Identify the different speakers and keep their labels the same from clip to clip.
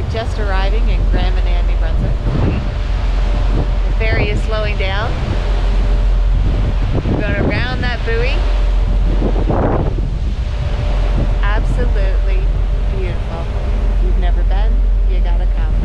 Speaker 1: are just arriving in Grand Manan, New Brunswick. The ferry is slowing down. We're going around that buoy. Absolutely beautiful. If you've never been, you gotta come.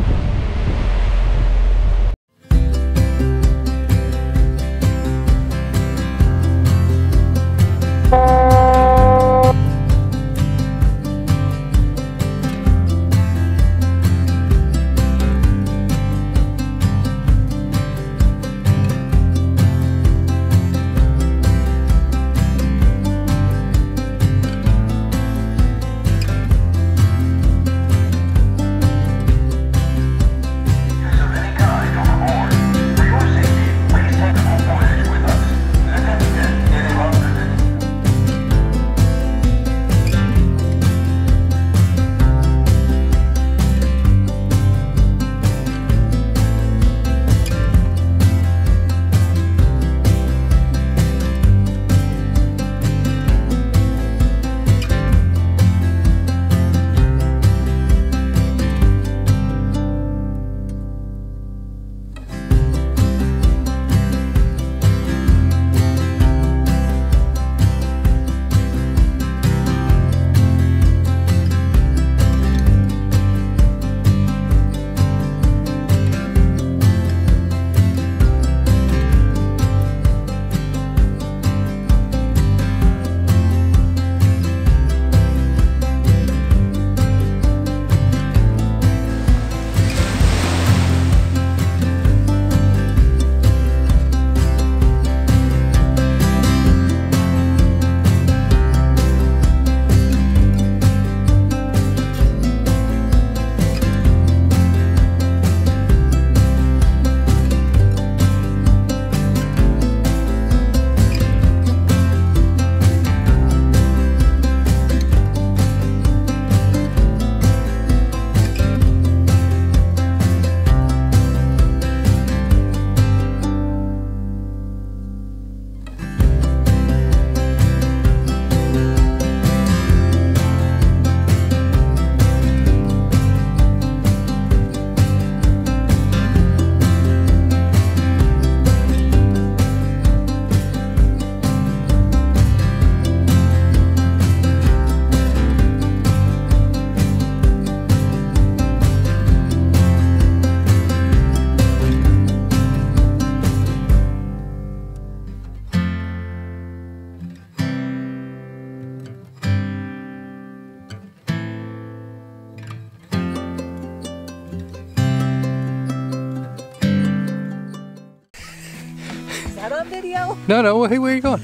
Speaker 2: That video?
Speaker 3: No, no. Hey, where are you going?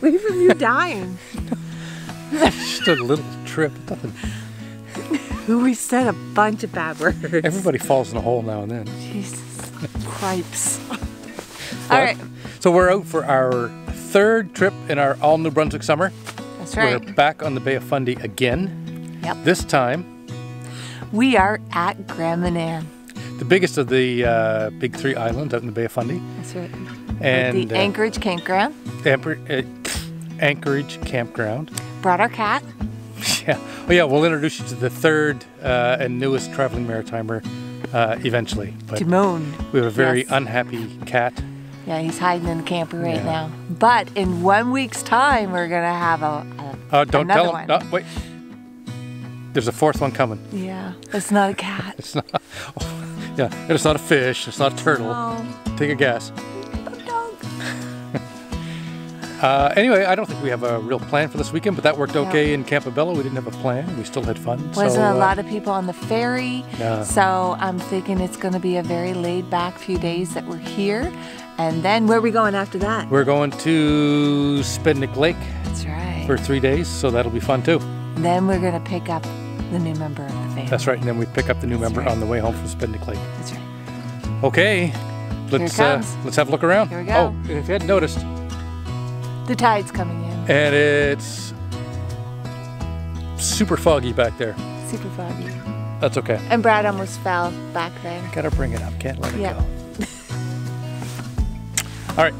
Speaker 2: Wait from you dying.
Speaker 3: Just a little trip. Nothing.
Speaker 2: we said a bunch of bad words.
Speaker 3: Everybody falls in a hole now and then.
Speaker 2: Jesus Cripes.
Speaker 1: All right,
Speaker 3: So we're out for our third trip in our all New Brunswick summer.
Speaker 1: that's right.
Speaker 3: We're back on the Bay of Fundy again.
Speaker 1: Yep.
Speaker 3: This time,
Speaker 1: We are at Grand Manan.
Speaker 3: the biggest of the uh, big three islands out in the Bay of Fundy.
Speaker 1: That's right.
Speaker 3: And
Speaker 1: the
Speaker 3: uh,
Speaker 1: Anchorage Campground.
Speaker 3: Amper- uh, Anchorage Campground.
Speaker 1: Brought our cat.
Speaker 3: Yeah. Oh, yeah. We'll introduce you to the third uh, and newest traveling maritimer uh, eventually. But
Speaker 1: Timone.
Speaker 3: we have a very
Speaker 1: Yes.
Speaker 3: unhappy cat.
Speaker 1: Yeah, he's hiding in the camper right
Speaker 3: Yeah.
Speaker 1: now. But in one week's time, we're gonna have a, a
Speaker 3: Oh, don't tell him. No, wait. There's a fourth one coming.
Speaker 1: Yeah, it's not a cat.
Speaker 3: It's not. yeah, and it's not a fish. It's not a turtle.
Speaker 1: Oh,
Speaker 3: Take a guess. Uh, anyway, I don't think we have a real plan for this weekend, but that worked okay in Campobello. We didn't have a plan. We still had fun.
Speaker 1: Wasn't
Speaker 3: so,
Speaker 1: a
Speaker 3: uh,
Speaker 1: lot of people on the ferry,
Speaker 3: Yeah.
Speaker 1: so I'm thinking it's going to be a very laid back few days that we're here. And then where are we going after that?
Speaker 3: We're going to Spednic Lake
Speaker 1: That's right.
Speaker 3: for three days, so that'll be fun too.
Speaker 1: Then we're going to pick up the new member of the family.
Speaker 3: That's right. And then we pick up the new member
Speaker 1: right.
Speaker 3: on the way home from Spednic Lake.
Speaker 1: That's right.
Speaker 3: Okay, let's uh, let's have a look around.
Speaker 1: Here we go.
Speaker 3: Oh, if you hadn't noticed,
Speaker 1: The tide's coming in.
Speaker 3: and it's super foggy back there.
Speaker 1: Super foggy.
Speaker 3: That's okay.
Speaker 1: And Brad almost fell back there.
Speaker 3: Gotta bring it up. Can't let it
Speaker 1: Yeah.
Speaker 3: go. All right.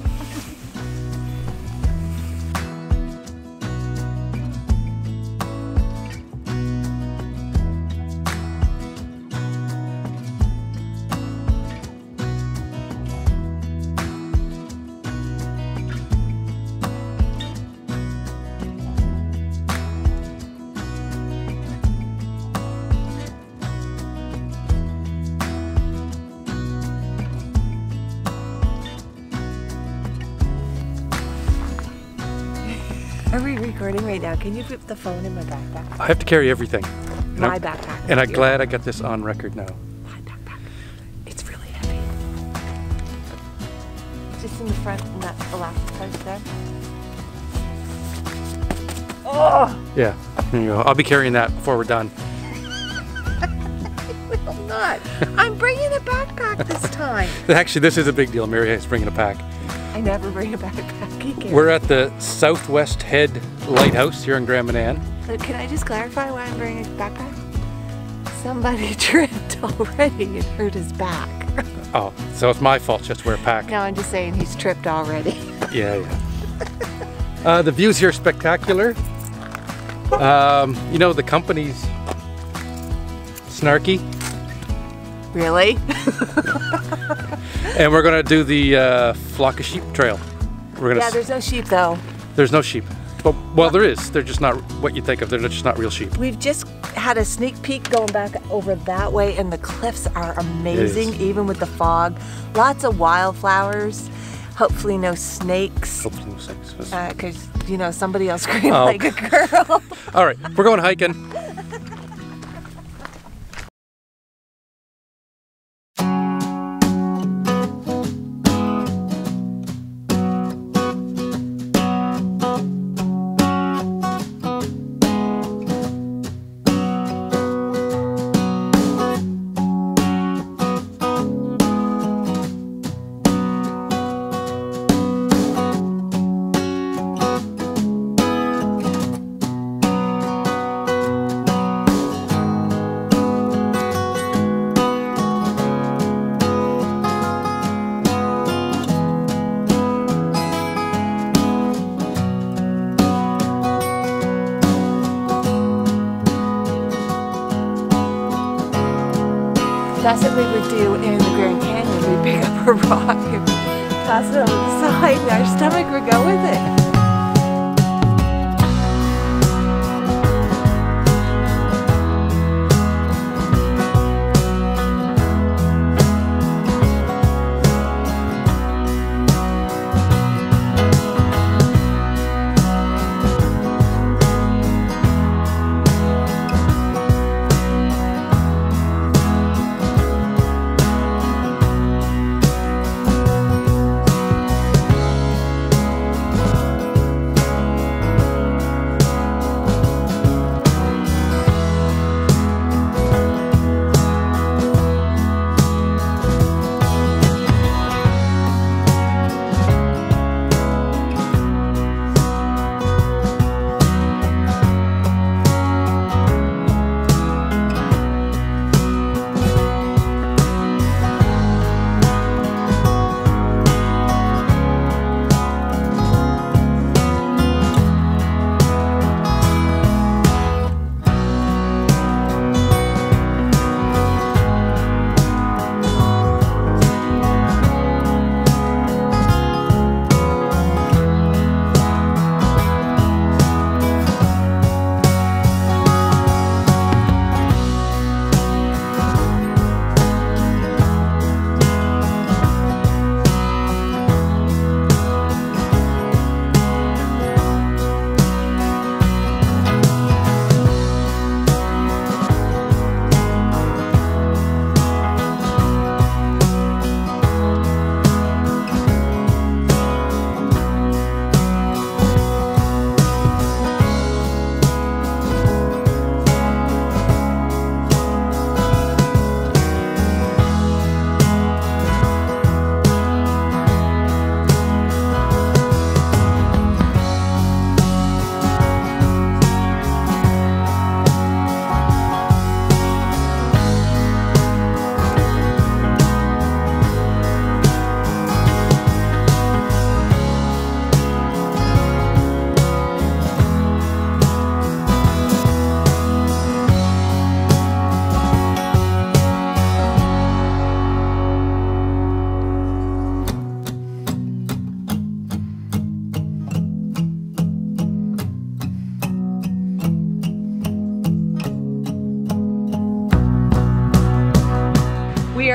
Speaker 1: Recording right now. Can you put the phone in my backpack?
Speaker 3: I have to carry everything. And
Speaker 1: My
Speaker 3: I'm-
Speaker 1: backpack.
Speaker 3: And I'm glad I got this on record now.
Speaker 1: My backpack. It's really heavy. Just in the front, in that elastic pouch there. Oh,
Speaker 3: Yeah, there you go. I'll be carrying that before we're done.
Speaker 1: I'm not. I'm bringing a backpack this time.
Speaker 3: Actually, this is a big deal. Mary is bringing a pack.
Speaker 1: I never bring a backpack.
Speaker 3: We're at the Southwest Head Lighthouse here in Grand Manan.
Speaker 1: Uh, Can I just clarify why I'm bringing a backpack? Somebody tripped already and hurt his back.
Speaker 3: Oh, so it's my fault just to wear a pack.
Speaker 1: No, I'm just saying he's tripped already.
Speaker 3: Yeah, yeah. Uh, the views here are spectacular. Um, you know, the company's snarky.
Speaker 1: Really?
Speaker 3: And we're going to do the uh, flock of sheep trail. We're gonna.
Speaker 1: Yeah, there's no sheep though.
Speaker 3: there's no sheep. Well, well, there is. They're just not what you think of. They're just not real sheep.
Speaker 1: We've just had a sneak peek going back over that way, and the cliffs are amazing, even with the fog. Lots of wildflowers. Hopefully, no snakes,
Speaker 3: Hopefully no snakes.
Speaker 1: because you know somebody else screamed
Speaker 3: Oh.
Speaker 1: like a girl.
Speaker 3: All right, we're going hiking.
Speaker 1: We would do in the Grand Canyon. We'd pick up a rock and toss it on the side, and our stomach would go with it.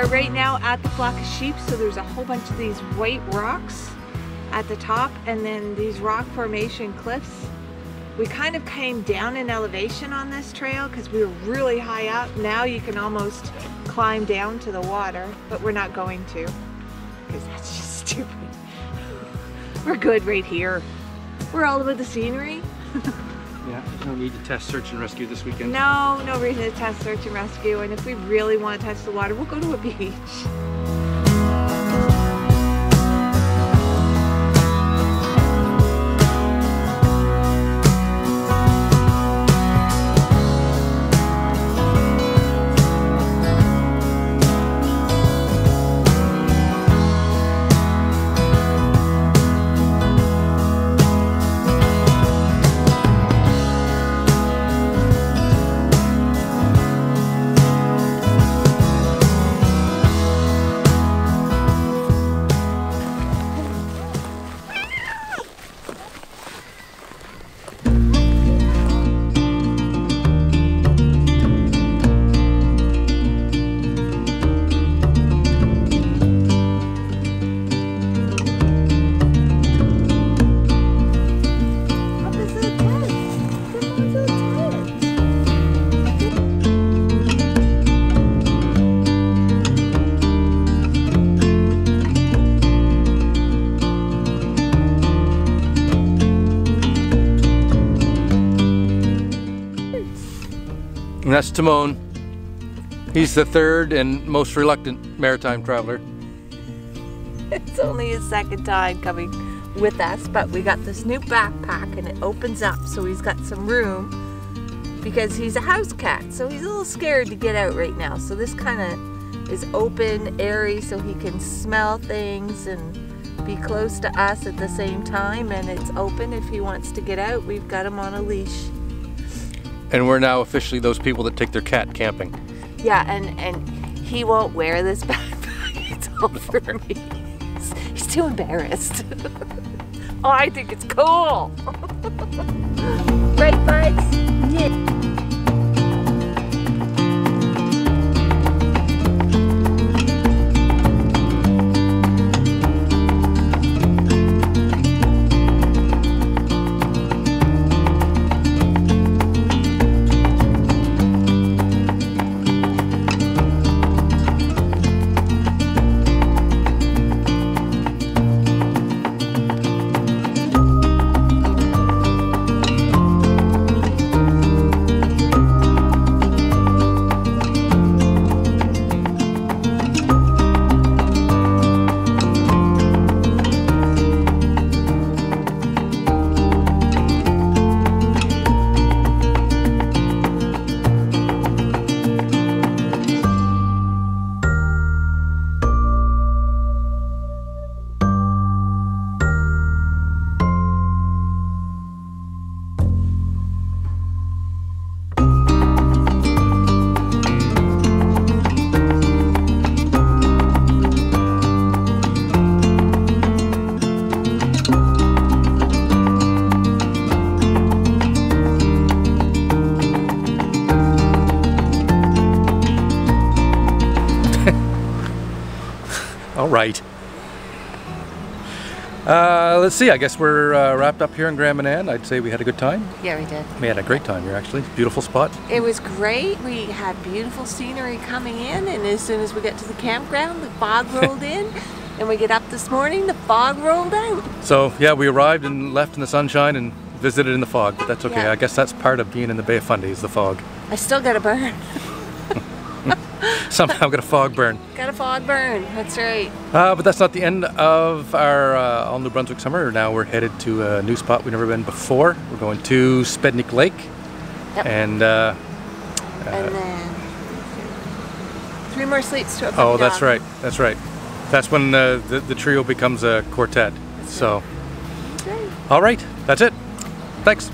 Speaker 1: Right now at the flock of sheep, so there's a whole bunch of these white rocks at the top and then these rock formation cliffs We kind of came down in elevation on this trail because we were really high up. Now you can almost climb down to the water, but we're not going to because that's just stupid. We're good right here. We're all about the scenery.
Speaker 3: Yeah, no need to test search and rescue this weekend.
Speaker 1: No, no reason to test search and rescue. And if we really want to touch the water, we'll go to a beach.
Speaker 3: That's Timone. He's the third and most reluctant maritime traveler.
Speaker 1: It's only his second time coming with us, but we got this new backpack and it opens up so he's got some room because he's a house cat. So he's a little scared to get out right now. So this kind of is open, airy, so he can smell things and be close to us at the same time. And it's open if he wants to get out. We've got him on a leash.
Speaker 3: And we're now officially those people that take their cat camping.
Speaker 1: Yeah, and and he won't wear this backpack. It's all for me. He's, too embarrassed. oh, I think it's cool. right, buds? Yeah.
Speaker 3: Uh, let's see. I guess we're uh, wrapped up here in Grand Manan. I'd say we had a good time.
Speaker 1: Yeah, we did.
Speaker 3: We had a great time here, actually. Beautiful spot.
Speaker 1: It was great. We had beautiful scenery coming in, and as soon as we got to the campground, the fog rolled in. And we get up this morning, the fog rolled out.
Speaker 3: So yeah, we arrived and left in the sunshine and visited in the fog, but that's okay.
Speaker 1: Yeah.
Speaker 3: I guess that's part of being in the Bay of Fundy is the fog.
Speaker 1: I still got a burn.
Speaker 3: Somehow I've got a fog burn.
Speaker 1: Got a fog burn. That's right.
Speaker 3: Uh, but that's not the end of our uh, all New Brunswick summer. Now we're headed to a new spot we've never been before. We're going to Spednic Lake,
Speaker 1: Yep.
Speaker 3: and uh,
Speaker 1: and then three more sleeps to a
Speaker 3: oh, that's right, that's right. That's when uh, the the trio becomes a quartet. So,
Speaker 1: That's right.
Speaker 3: all right, that's it. Thanks.